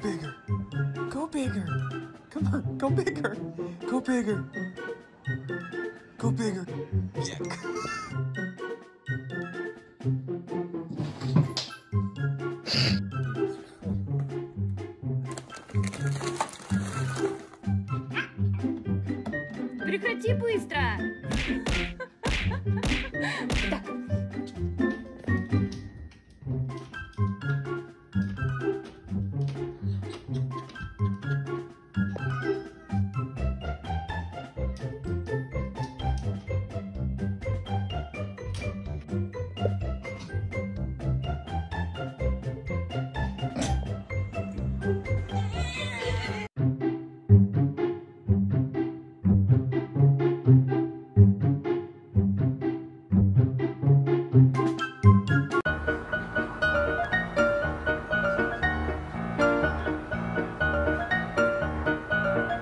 bigger. Go bigger. Come on, go bigger. Go bigger. Go bigger. Yeah. Прекрати быстро! Так.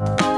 you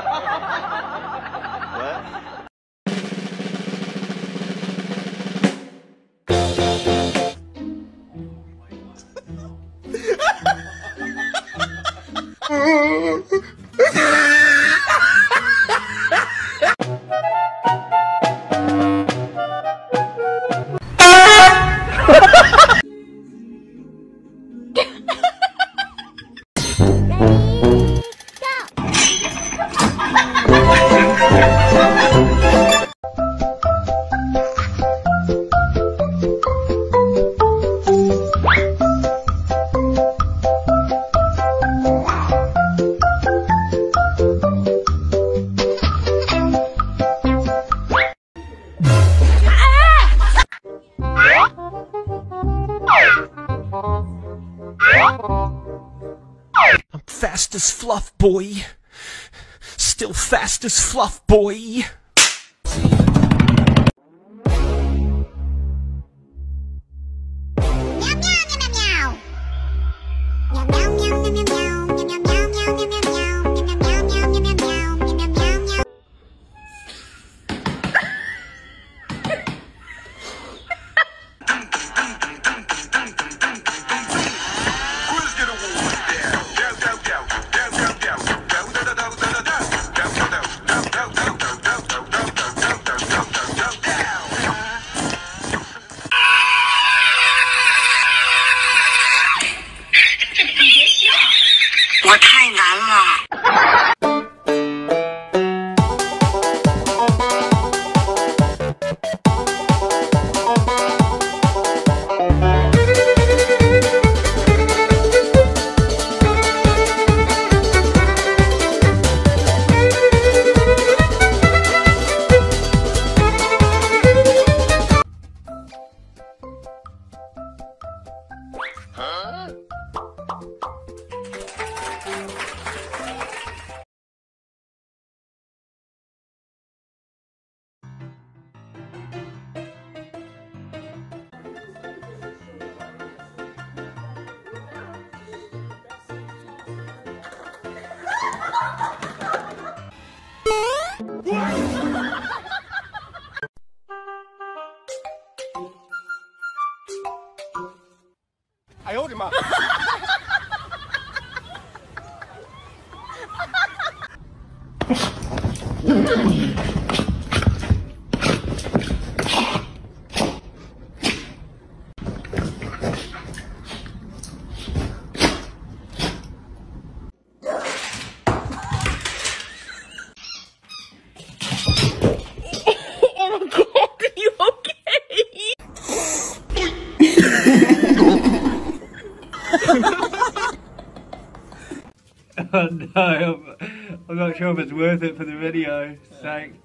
I'm fast as fluff, boy. Still fast as fluff, boy. 我 oh no, I'm, I'm, not sure if it's worth it for the video. It's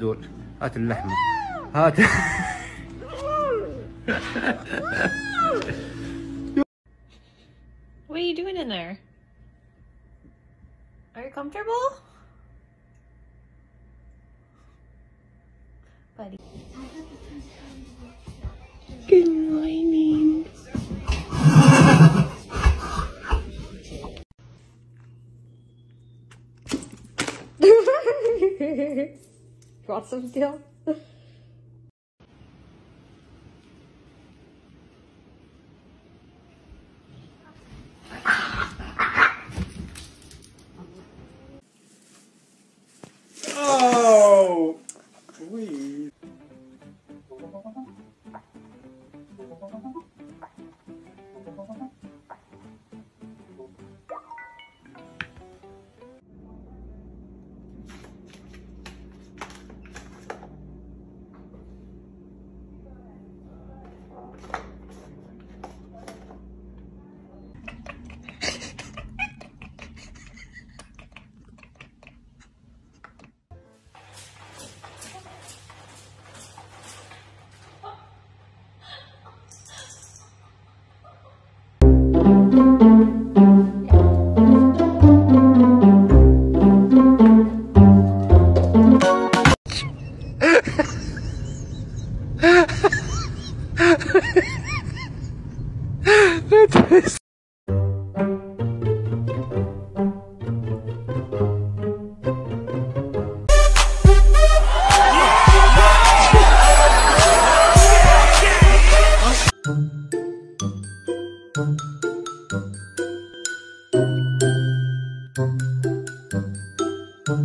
دول هات اللحمة هات What are you doing in there? Are you comfortable? Buddy. Good morning. Want some still?